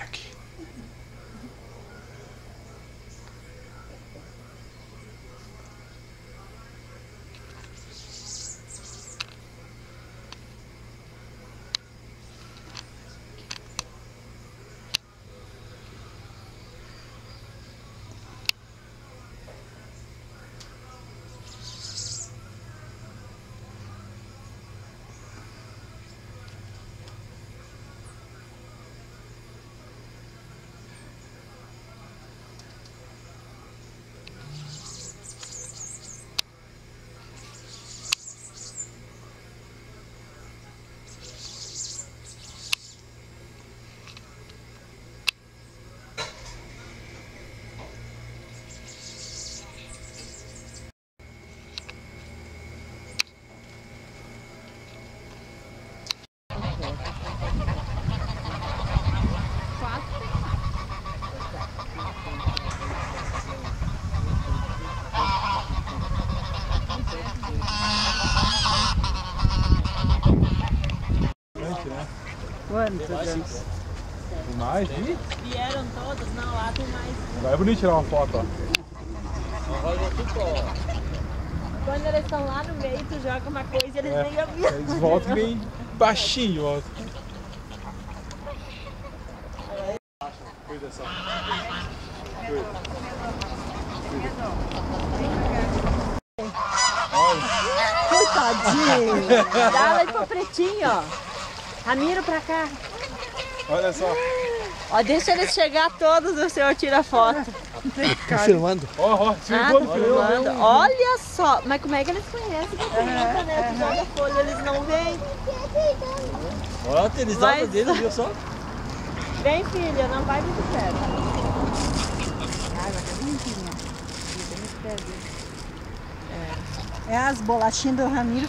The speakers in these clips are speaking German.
Olha aqui. Quantos anos? Tem mais ali? Vieram todos? Não, lá tem mais. Agora é bonito tirar uma foto, ó. Quando eles estão lá no meio, tu joga uma coisa eles nem ouviram. Eles voltam bem baixinho, ó. Cuida só. Coitadinho. Dá aí pro pretinho, ó. Ramiro pra cá. Olha só. Ó, deixa eles chegar todos, o senhor tira foto. Filmando. Ó, ó, filmando, tá filmando. Olha só. Mas como é que eles conhecem que criança, né? Tu joga folha, eles não vêm. Olha utilizada Mas- dele, viu só? Vem, filha, não vai muito perto. É as bolachinhas do Ramiro.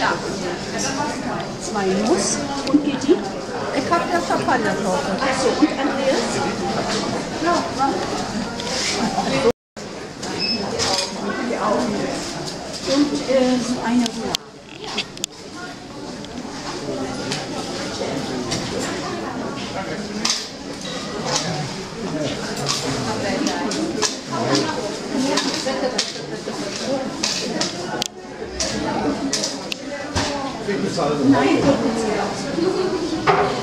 Zwei Nuss und die? Ich hab ja Champagnertorte. Achso, Nein, doch nicht.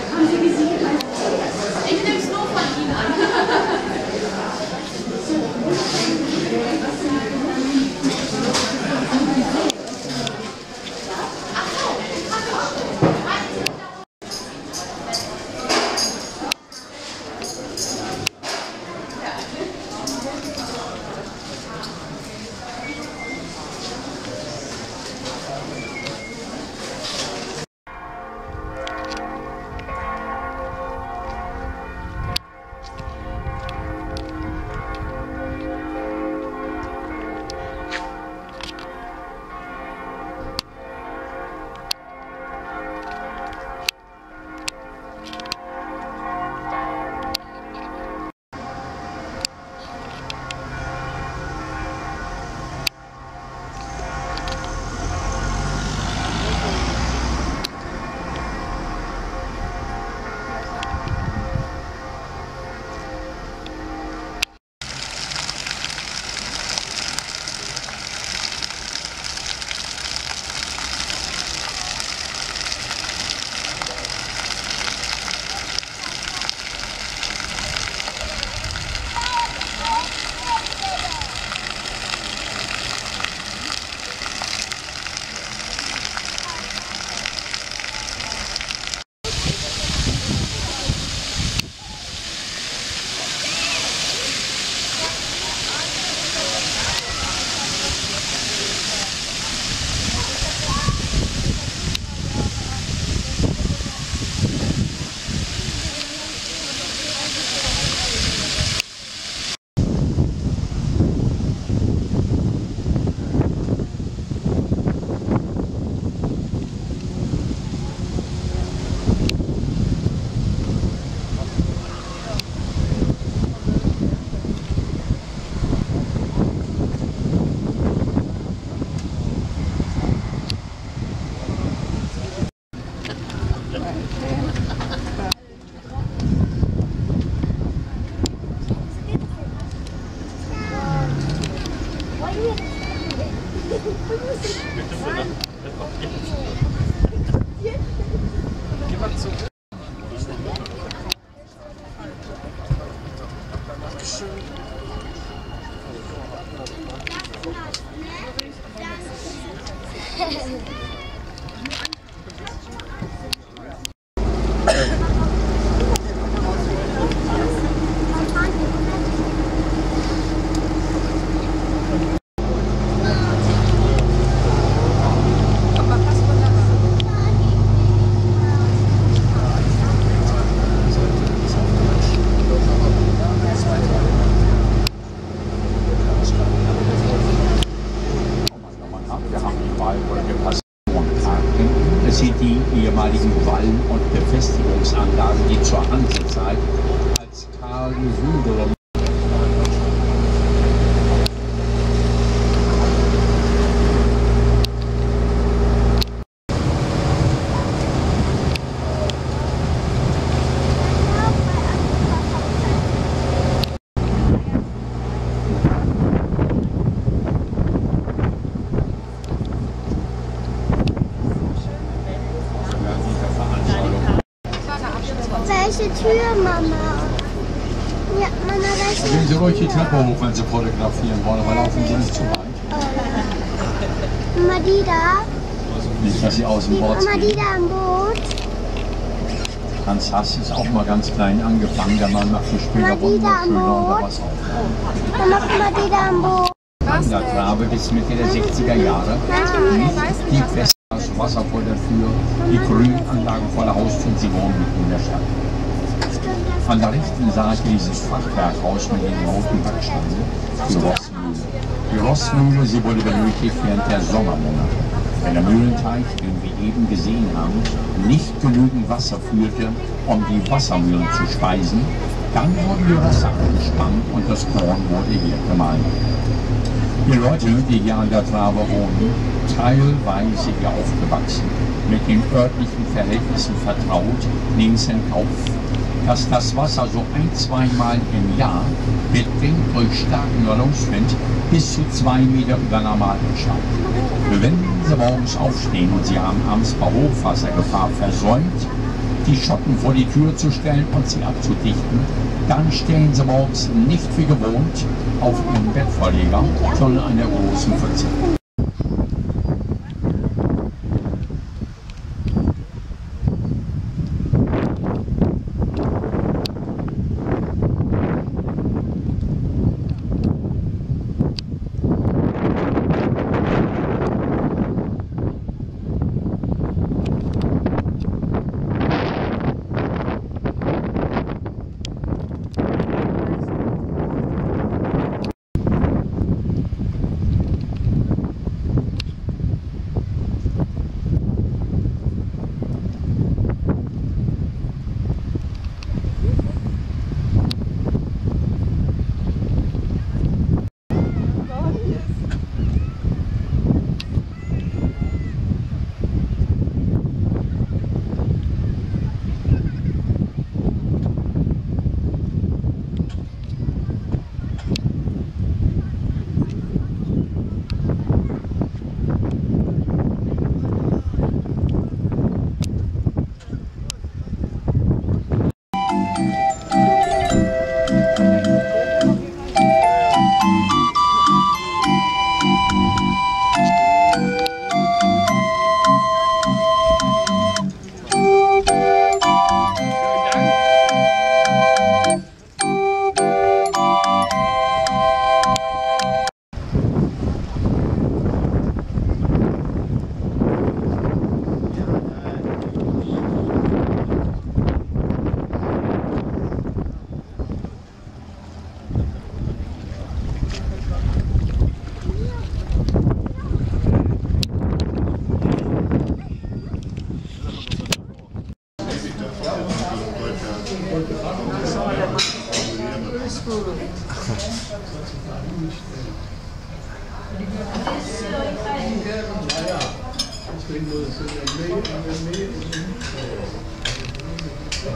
sind die ehemaligen Wallen- und Befestigungsanlagen, die zur Hansezeit als Karl-Sünder- fotografieren wollen, aber laufen Sie nicht zu weit. Mama, die da? Nicht, dass Sie aus dem Die, Wort Mama, die da am Boot? Hans Hass ist auch mal ganz klein angefangen, der Mann machte später wunderschöner unter Wasser. Mama, guck mal, die da am Boot. Wandergrabe bis Mitte der 60er Jahre. Nicht die beste Wasser vor der Tür, die Grünanlagen vor der Haustür, sie wohnen mitten in der Stadt. An der rechten Seite dieses Fachwerkhaus mit den roten Backsteinen, die Rossmühle. Die Rossmühle, benötigt während der Sommermonate. Wenn der Mühlenteich, den wir eben gesehen haben, nicht genügend Wasser führte, um die Wassermühlen zu speisen, dann wurden die Rösser angespannt und das Korn wurde hier gemahlen. Die Leute, die hier an der Trabe wohnen, teilweise hier aufgewachsen, mit den örtlichen Verhältnissen vertraut, nehmen es in Kauf, dass das Wasser so ein, zweimal im Jahr, bedingt durch starken Nordostwind, bis zu zwei Meter über Normalen steigt. Wenn Sie morgens aufstehen und Sie haben abends bei Hochwassergefahr versäumt, die Schotten vor die Tür zu stellen und sie abzudichten, dann stehen sie morgens nicht wie gewohnt auf ihren Bettvorleger, sondern an der großen Pfütze.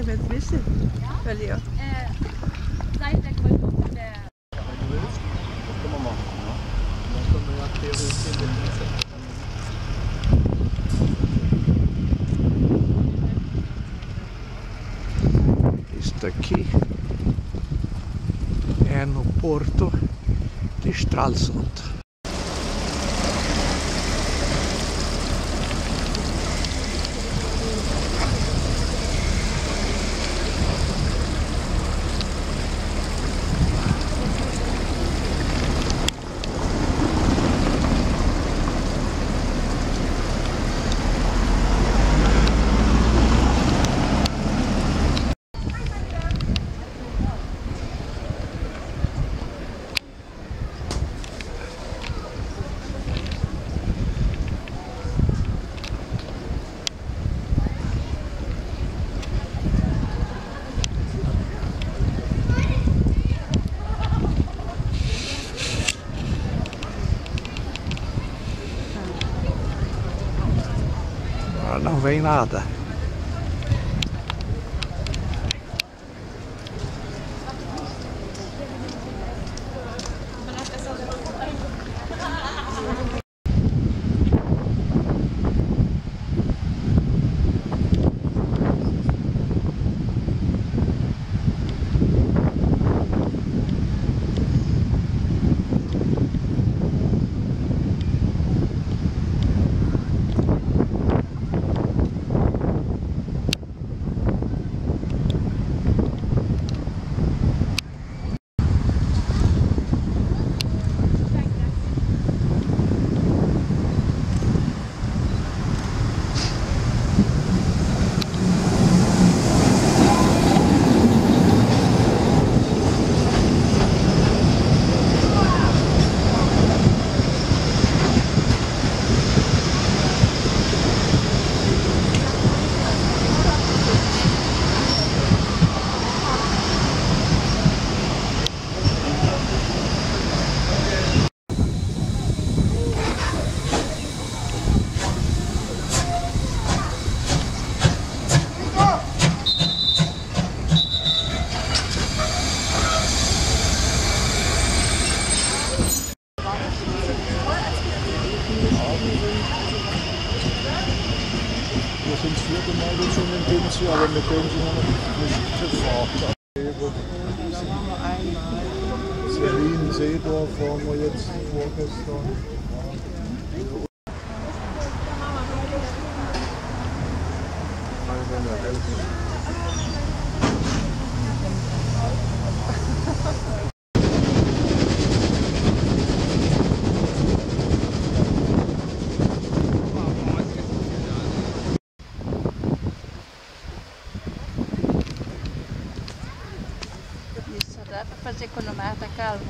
É, Olha, mas. Ali, ó. É. Isto aqui é no porto de Stralsund. vem nada. Михайловна.